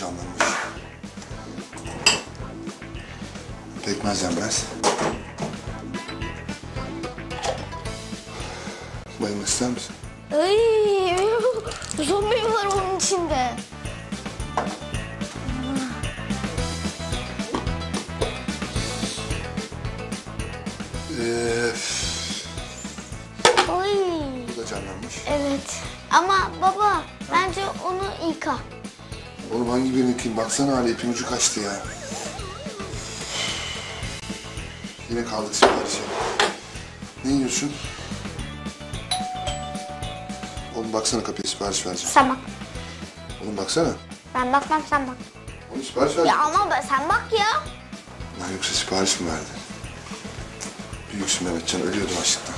canlanmış. Pekmez yenmez. Bayılmak ister misin? Ay, zombi var onun içinde. Ee, Ay. bu da canlanmış. Evet. Ama baba bence onu yıka. Oğlum hangi birini yıkayayım? Baksana hali ipin ucu kaçtı ya. Yine kaldık siparişe. Ne yiyorsun? Oğlum baksana kapıya sipariş vereceğim. Sen bak. Oğlum baksana. Ben bakmam sen bak. Oğlum sipariş Ya vereceğim. ama ben- sen bak ya. Lan yoksa sipariş mi verdi? Büyüksün Mehmetcan, ölüyordum açlıktan.